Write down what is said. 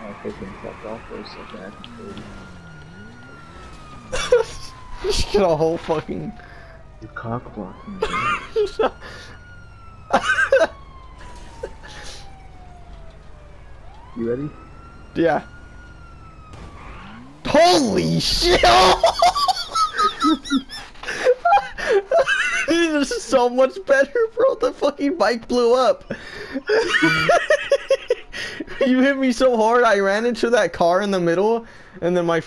I freaking fucked off for a second. I can feel you. Just get a whole fucking. You cock blocking me. You ready? yeah. Holy shit! this is so much better, bro. The fucking bike blew up. you hit me so hard, I ran into that car in the middle, and then my